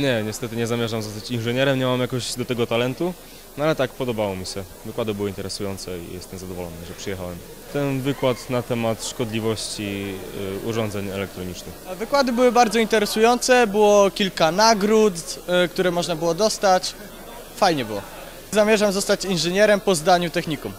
Nie, niestety nie zamierzam zostać inżynierem, nie mam jakoś do tego talentu, no ale tak, podobało mi się. Wykłady były interesujące i jestem zadowolony, że przyjechałem. Ten wykład na temat szkodliwości y, urządzeń elektronicznych. Wykłady były bardzo interesujące, było kilka nagród, y, które można było dostać. Fajnie było. Zamierzam zostać inżynierem po zdaniu technikum.